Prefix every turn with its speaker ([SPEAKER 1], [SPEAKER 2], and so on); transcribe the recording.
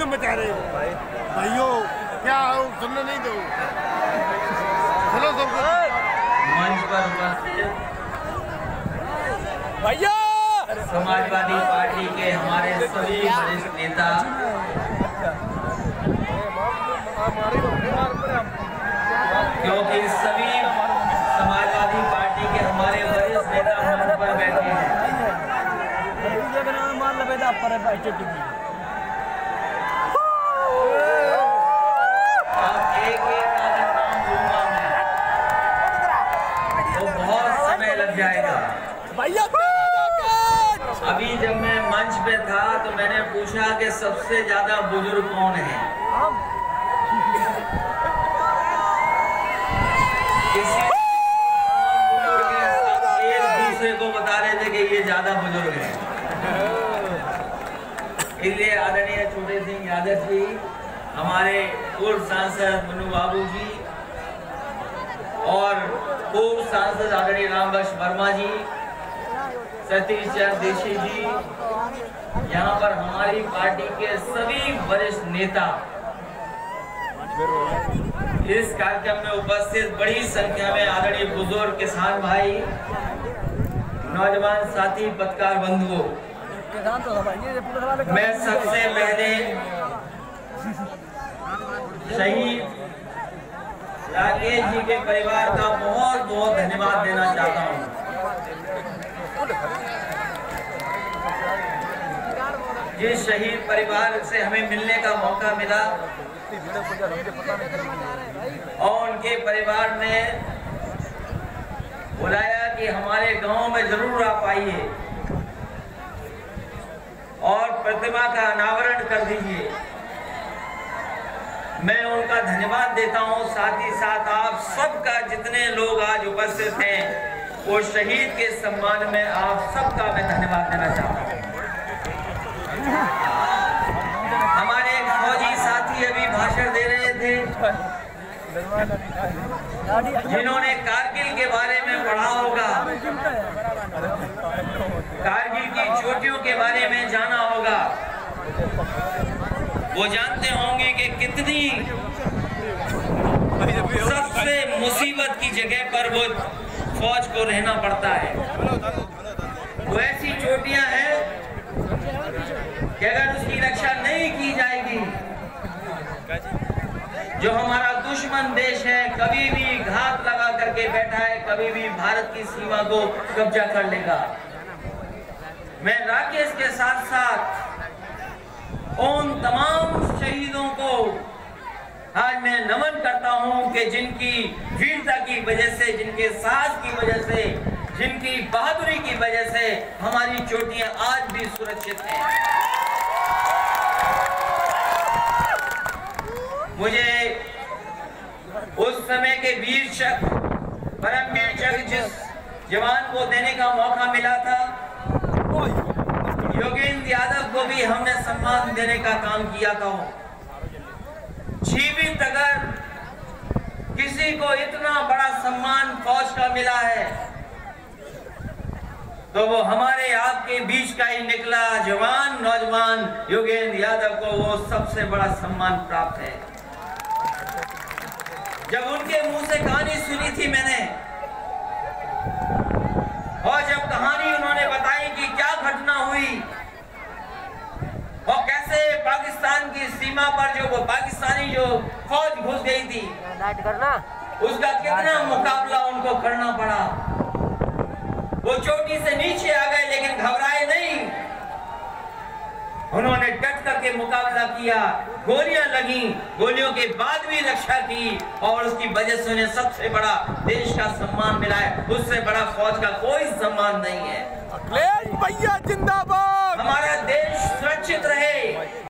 [SPEAKER 1] तुम बचा रहे हो। भाइयों क्या हो? सुनने नहीं दो। सुनो सबको
[SPEAKER 2] मंच पर
[SPEAKER 3] भैया!
[SPEAKER 2] समाजवादी पार्टी के हमारे सभी वरिष्ठ नेता। क्योंकि सभी समाजवादी पार्टी के हमारे वरिष्ठ नेता मंच पर बैठे हैं
[SPEAKER 3] मार लबेदा पर बैठे टिकी
[SPEAKER 2] अब एक एक का अगर नाम लूँगा मैं तो बहुत समय लग जाएगा
[SPEAKER 3] भैया
[SPEAKER 2] अभी जब मैं मंच पे था तो मैंने पूछा कि सबसे ज़्यादा बुज़ुर्ग कौन है? एक दूसरे को बता रहे थे कि ये ज़्यादा बुज़ुर्ग है। इसलिए आदरणीय छोटे सिंह यादव जी, हमारे पूर्व सांसद मनु बाबू जी और पूर्व सांसद आदरणीय रामबख्श वर्मा जी सतीश चंद्र देशी जी, यहाँ पर हमारी पार्टी के सभी वरिष्ठ नेता इस कार्यक्रम में उपस्थित बड़ी संख्या में आदरणीय बुज़ुर्ग किसान भाई, नौजवान साथी, पत्रकार बंधुओं। मैं सबसे पहले शहीद राकेश जी के परिवार का बहुत बहुत धन्यवाद देना चाहता हूँ। जिस शहीद परिवार से हमें मिलने का मौका मिला और उनके परिवार ने बुलाया कि हमारे गाँव में ज़रूर आप आइए और प्रतिमा का अनावरण कर दीजिए। मैं उनका धन्यवाद देता हूँ, साथ ही साथ आप सबका, जितने लोग आज उपस्थित हैं, वो शहीद के सम्मान में आप सबका मैं धन्यवाद देना चाहता हूँ। हमारे फौजी साथी अभी भाषण दे रहे थे। जिन्होंने कारगिल के बारे में पढ़ा होगा। कारगिल की चोटियों के बारे में जाना होगा। वो जानते होंगे कि कितनी सबसे मुसीबत की जगह पर वो फौज को रहना पड़ता है वो ऐसी चोटियाँ हैं कि अगर उसकी रक्षा नहीं की जाएगी, जो हमारा दुश्मन देश है, कभी भी घात लगा करके बैठा है, कभी भी भारत की सीमा को कब्जा कर लेगा। मैं राकेश के साथ साथ उन तमाम शहीदों को आज मैं नमन करता हूँ कि जिनकी वीरता की वजह से, जिनके साहस की वजह से, जिनकी बहादुरी की वजह से हमारी चोटियाँ आज भी सुरक्षित हैं। के वीर परमवीर चक्र जिस जवान को देने का मौका मिला था, योगेंद्र यादव को भी हमने सम्मान देने का काम किया था। जीवित अगर किसी को इतना बड़ा सम्मान फौज का मिला है तो वो हमारे आपके बीच का ही निकला जवान, नौजवान योगेंद्र यादव को वो सबसे बड़ा सम्मान प्राप्त है। जब उनके मुँह से कहानी सुनी थी मैंने और जब कहानी उन्होंने बताई कि क्या घटना हुई और कैसे पाकिस्तान की सीमा पर जो वो पाकिस्तानी जो फौज घुस गई थी करना। उसका कितना मुकाबला उनको करना पड़ा। वो चोटी से नीचे आ गए लेकिन घबराए नहीं। उन्होंने डट करके मुकाबला किया। गोलियाँ लगी। गोलियों के बाद भी रक्षा की और उसकी वजह से उन्हें सबसे बड़ा देश का सम्मान मिला है। उससे बड़ा फौज का कोई सम्मान नहीं है।
[SPEAKER 3] अखिलेश भैया जिंदाबाद।
[SPEAKER 2] हमारा देश सुरक्षित रहे।